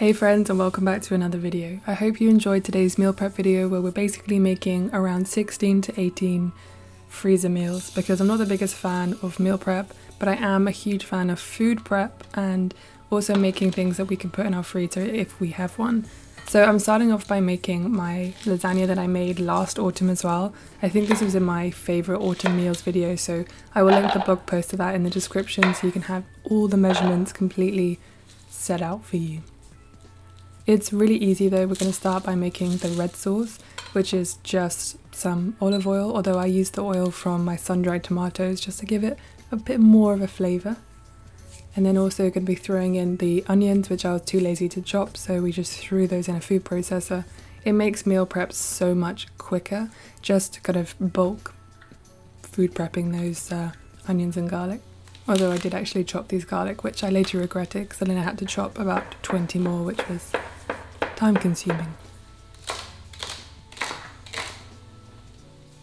Hey friends and welcome back to another video. I hope you enjoyed today's meal prep video where we're basically making around 16 to 18 freezer meals because I'm not the biggest fan of meal prep but I am a huge fan of food prep and also making things that we can put in our freezer if we have one. So I'm starting off by making my lasagna that I made last autumn as well. I think this was in my favourite autumn meals video so I will link the blog post to that in the description so you can have all the measurements completely set out for you. It's really easy though, we're going to start by making the red sauce, which is just some olive oil, although I used the oil from my sun-dried tomatoes just to give it a bit more of a flavour. And then also going to be throwing in the onions, which I was too lazy to chop, so we just threw those in a food processor. It makes meal prep so much quicker, just kind of bulk food prepping those uh, onions and garlic. Although I did actually chop these garlic, which I later regretted because then I had to chop about 20 more, which was time consuming.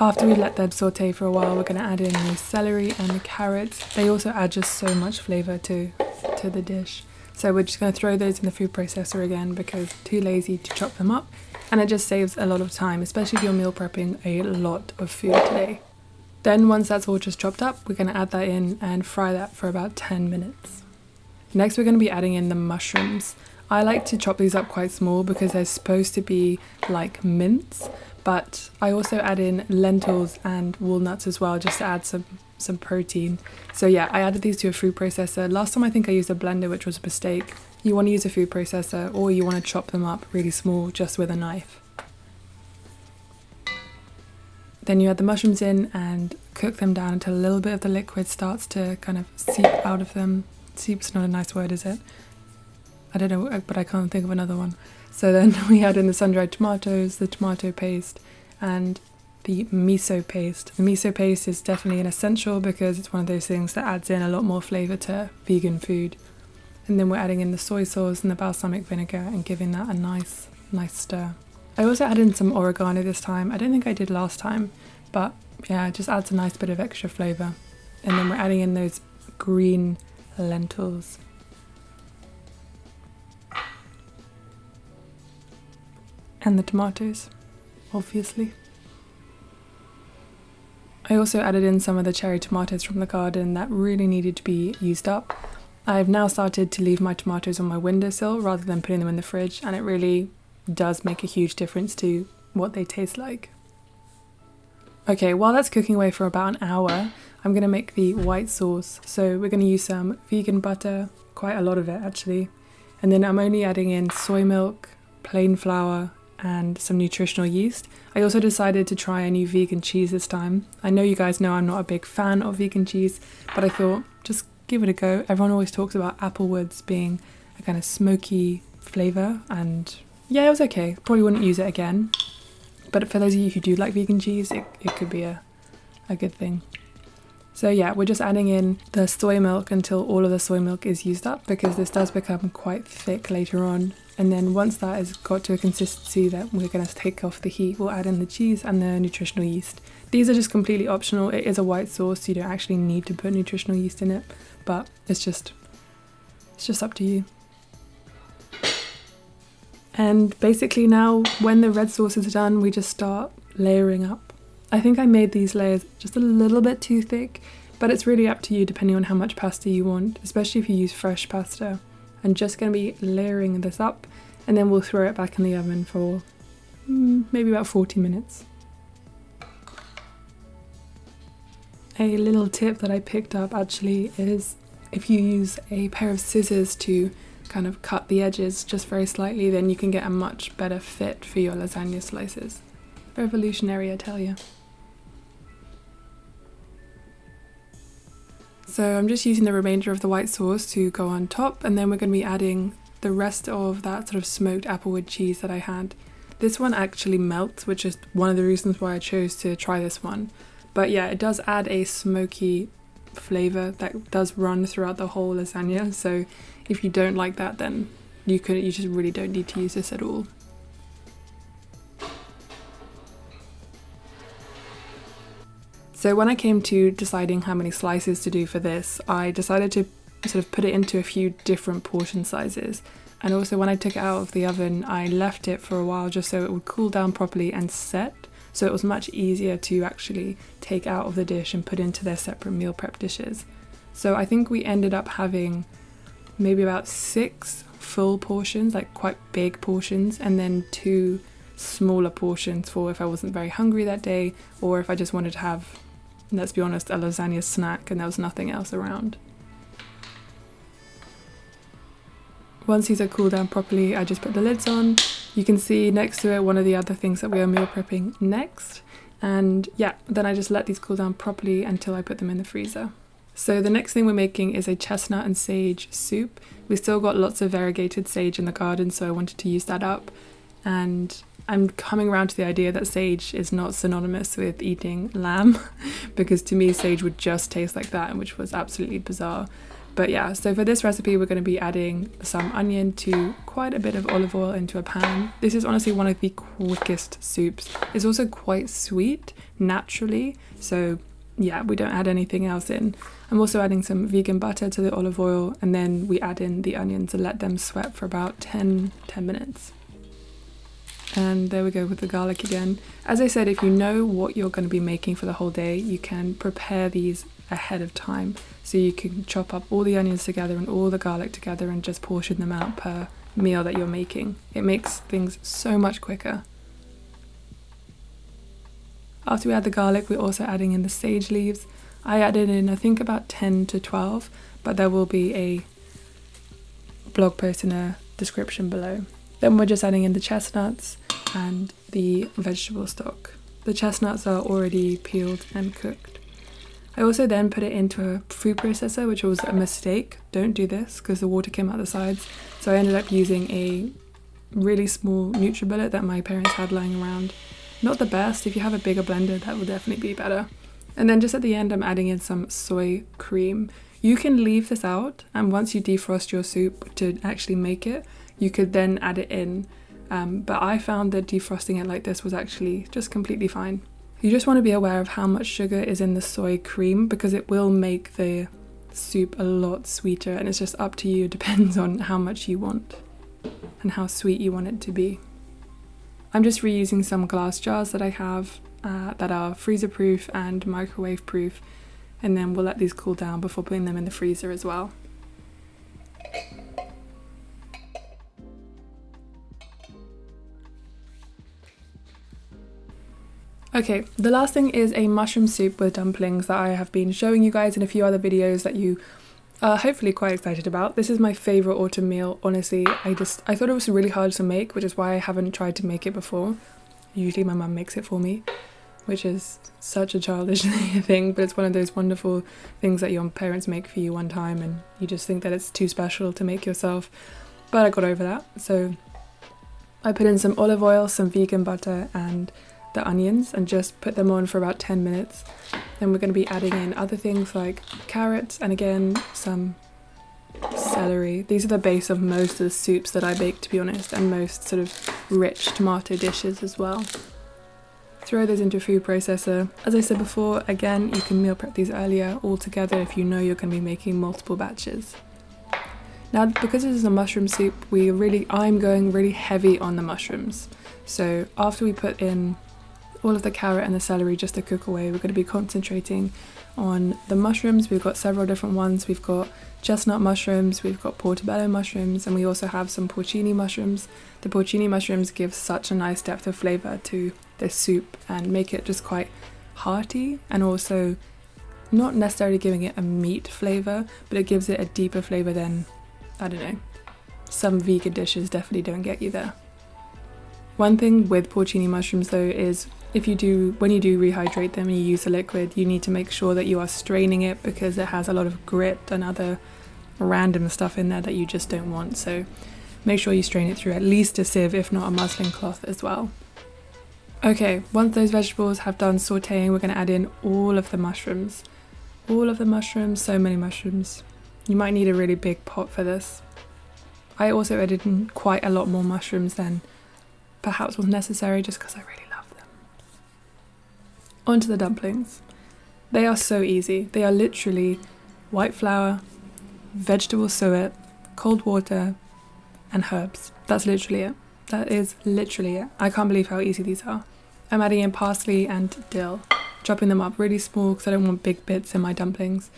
After we let them saute for a while, we're going to add in the celery and the carrots. They also add just so much flavour to, to the dish. So we're just going to throw those in the food processor again because too lazy to chop them up. And it just saves a lot of time, especially if you're meal prepping a lot of food today. Then once that's all just chopped up, we're going to add that in and fry that for about 10 minutes. Next we're going to be adding in the mushrooms. I like to chop these up quite small because they're supposed to be like mince, but I also add in lentils and walnuts as well just to add some some protein. So yeah, I added these to a food processor. Last time I think I used a blender, which was a mistake. You want to use a food processor or you want to chop them up really small just with a knife. Then you add the mushrooms in and cook them down until a little bit of the liquid starts to kind of seep out of them. Seep's not a nice word, is it? I don't know, but I can't think of another one. So then we add in the sun-dried tomatoes, the tomato paste, and the miso paste. The miso paste is definitely an essential because it's one of those things that adds in a lot more flavour to vegan food. And then we're adding in the soy sauce and the balsamic vinegar and giving that a nice, nice stir. I also added in some oregano this time. I don't think I did last time, but yeah, it just adds a nice bit of extra flavour. And then we're adding in those green lentils. And the tomatoes, obviously. I also added in some of the cherry tomatoes from the garden that really needed to be used up. I've now started to leave my tomatoes on my windowsill rather than putting them in the fridge, and it really does make a huge difference to what they taste like. Okay, while that's cooking away for about an hour, I'm going to make the white sauce. So we're going to use some vegan butter, quite a lot of it actually. And then I'm only adding in soy milk, plain flour, and some nutritional yeast. I also decided to try a new vegan cheese this time. I know you guys know I'm not a big fan of vegan cheese, but I thought just give it a go. Everyone always talks about Applewoods being a kind of smoky flavour, and yeah, it was okay. Probably wouldn't use it again, but for those of you who do like vegan cheese, it, it could be a, a good thing. So yeah, we're just adding in the soy milk until all of the soy milk is used up because this does become quite thick later on. And then once that has got to a consistency that we're going to take off the heat, we'll add in the cheese and the nutritional yeast. These are just completely optional. It is a white sauce, so you don't actually need to put nutritional yeast in it, but it's just it's just up to you. And basically now when the red sauce is done, we just start layering up I think I made these layers just a little bit too thick, but it's really up to you depending on how much pasta you want, especially if you use fresh pasta. I'm just going to be layering this up and then we'll throw it back in the oven for mm, maybe about 40 minutes. A little tip that I picked up actually is if you use a pair of scissors to kind of cut the edges just very slightly, then you can get a much better fit for your lasagna slices. Revolutionary, I tell you. So I'm just using the remainder of the white sauce to go on top and then we're going to be adding the rest of that sort of smoked applewood cheese that I had. This one actually melts, which is one of the reasons why I chose to try this one. But yeah, it does add a smoky flavour that does run throughout the whole lasagna. So if you don't like that, then you could you just really don't need to use this at all. So when I came to deciding how many slices to do for this, I decided to sort of put it into a few different portion sizes. And also, when I took it out of the oven, I left it for a while just so it would cool down properly and set. So it was much easier to actually take out of the dish and put into their separate meal prep dishes. So I think we ended up having maybe about six full portions, like quite big portions, and then two smaller portions for if I wasn't very hungry that day or if I just wanted to have, let's be honest, a lasagna snack and there was nothing else around. Once these are cooled down properly, I just put the lids on. You can see next to it one of the other things that we are meal prepping next. And yeah, then I just let these cool down properly until I put them in the freezer. So the next thing we're making is a chestnut and sage soup. We still got lots of variegated sage in the garden, so I wanted to use that up. And I'm coming around to the idea that sage is not synonymous with eating lamb, because to me sage would just taste like that, and which was absolutely bizarre. But yeah, so for this recipe, we're going to be adding some onion to quite a bit of olive oil into a pan. This is honestly one of the quickest soups. It's also quite sweet naturally, so yeah, we don't add anything else in. I'm also adding some vegan butter to the olive oil and then we add in the onions and let them sweat for about 10, 10 minutes. And there we go with the garlic again. As I said, if you know what you're going to be making for the whole day, you can prepare these ahead of time. So you can chop up all the onions together and all the garlic together and just portion them out per meal that you're making. It makes things so much quicker. After we add the garlic, we're also adding in the sage leaves. I added in, I think, about 10 to 12, but there will be a blog post in a description below. Then we're just adding in the chestnuts and the vegetable stock. The chestnuts are already peeled and cooked. I also then put it into a food processor, which was a mistake. Don't do this because the water came out the sides. So I ended up using a really small NutriBullet that my parents had lying around not the best. If you have a bigger blender, that will definitely be better. And then just at the end, I'm adding in some soy cream. You can leave this out, and once you defrost your soup to actually make it, you could then add it in. Um, but I found that defrosting it like this was actually just completely fine. You just want to be aware of how much sugar is in the soy cream because it will make the soup a lot sweeter, and it's just up to you. It depends on how much you want and how sweet you want it to be. I'm just reusing some glass jars that I have uh, that are freezer proof and microwave proof and then we'll let these cool down before putting them in the freezer as well. Okay, the last thing is a mushroom soup with dumplings that I have been showing you guys in a few other videos that you are hopefully quite excited about. This is my favourite autumn meal, honestly. I just, I thought it was really hard to make, which is why I haven't tried to make it before. Usually my mum makes it for me, which is such a childish thing, but it's one of those wonderful things that your parents make for you one time and you just think that it's too special to make yourself. But I got over that, so I put in some olive oil, some vegan butter and the onions and just put them on for about 10 minutes. Then we're going to be adding in other things like carrots and again some celery. These are the base of most of the soups that I bake to be honest and most sort of rich tomato dishes as well. Throw those into a food processor. As I said before, again, you can meal prep these earlier all together if you know you're going to be making multiple batches. Now, because this is a mushroom soup, we really, I'm going really heavy on the mushrooms. So after we put in all of the carrot and the celery just to cook away. We're going to be concentrating on the mushrooms. We've got several different ones. We've got chestnut mushrooms, we've got portobello mushrooms, and we also have some porcini mushrooms. The porcini mushrooms give such a nice depth of flavour to this soup and make it just quite hearty and also not necessarily giving it a meat flavour, but it gives it a deeper flavour than, I don't know, some vegan dishes definitely don't get you there. One thing with porcini mushrooms though is if you do when you do rehydrate them and you use a liquid you need to make sure that you are straining it because it has a lot of grit and other random stuff in there that you just don't want. So make sure you strain it through at least a sieve if not a muslin cloth as well. Okay once those vegetables have done sauteing we're going to add in all of the mushrooms. All of the mushrooms so many mushrooms. You might need a really big pot for this. I also added in quite a lot more mushrooms than perhaps was necessary just because I really. Onto the dumplings. They are so easy. They are literally white flour, vegetable suet, cold water, and herbs. That's literally it. That is literally it. I can't believe how easy these are. I'm adding in parsley and dill, chopping them up really small because I don't want big bits in my dumplings.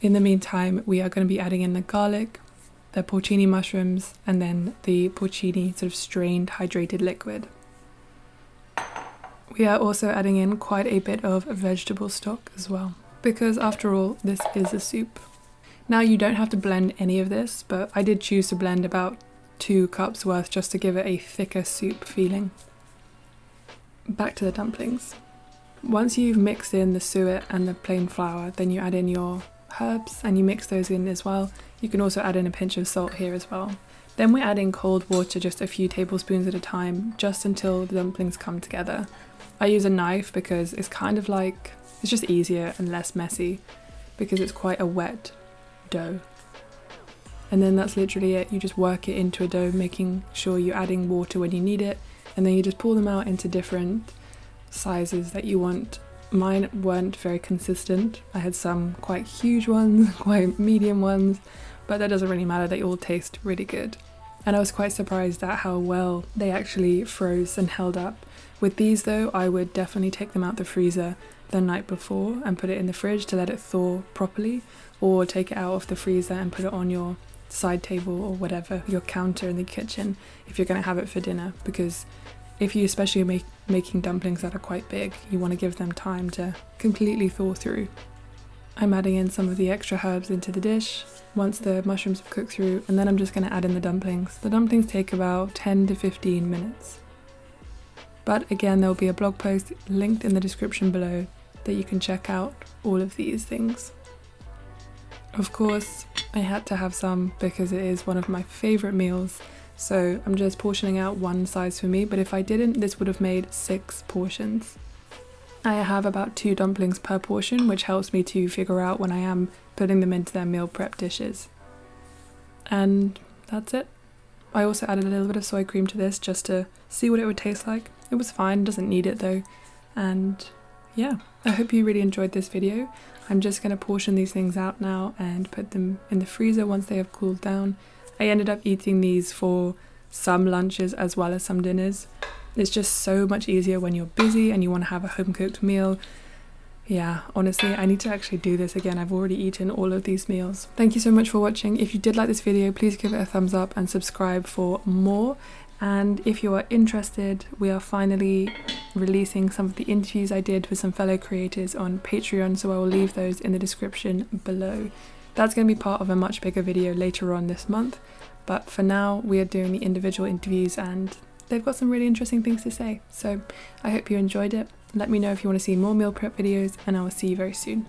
In the meantime, we are going to be adding in the garlic, the porcini mushrooms, and then the porcini sort of strained hydrated liquid. We are also adding in quite a bit of vegetable stock as well, because after all, this is a soup. Now you don't have to blend any of this, but I did choose to blend about two cups worth just to give it a thicker soup feeling. Back to the dumplings. Once you've mixed in the suet and the plain flour, then you add in your herbs and you mix those in as well. You can also add in a pinch of salt here as well. Then we add in cold water just a few tablespoons at a time, just until the dumplings come together. I use a knife because it's kind of like, it's just easier and less messy because it's quite a wet dough. And then that's literally it, you just work it into a dough, making sure you're adding water when you need it, and then you just pull them out into different sizes that you want. Mine weren't very consistent. I had some quite huge ones, quite medium ones, but that doesn't really matter, they all taste really good. And I was quite surprised at how well they actually froze and held up. With these though, I would definitely take them out the freezer the night before and put it in the fridge to let it thaw properly, or take it out of the freezer and put it on your side table or whatever, your counter in the kitchen, if you're going to have it for dinner. Because if you especially make making dumplings that are quite big, you want to give them time to completely thaw through. I'm adding in some of the extra herbs into the dish once the mushrooms have cooked through, and then I'm just going to add in the dumplings. The dumplings take about 10 to 15 minutes. But again, there will be a blog post linked in the description below that you can check out all of these things. Of course, I had to have some because it is one of my favourite meals, so I'm just portioning out one size for me, but if I didn't, this would have made six portions. I have about two dumplings per portion, which helps me to figure out when I am putting them into their meal prep dishes. And that's it. I also added a little bit of soy cream to this just to see what it would taste like. It was fine, doesn't need it though. And yeah, I hope you really enjoyed this video. I'm just going to portion these things out now and put them in the freezer once they have cooled down. I ended up eating these for some lunches as well as some dinners. It's just so much easier when you're busy and you want to have a home cooked meal. Yeah, honestly, I need to actually do this again. I've already eaten all of these meals. Thank you so much for watching. If you did like this video, please give it a thumbs up and subscribe for more. And if you are interested, we are finally releasing some of the interviews I did with some fellow creators on Patreon, so I will leave those in the description below. That's going to be part of a much bigger video later on this month, but for now we are doing the individual interviews and they've got some really interesting things to say. So I hope you enjoyed it. Let me know if you want to see more meal prep videos and I will see you very soon.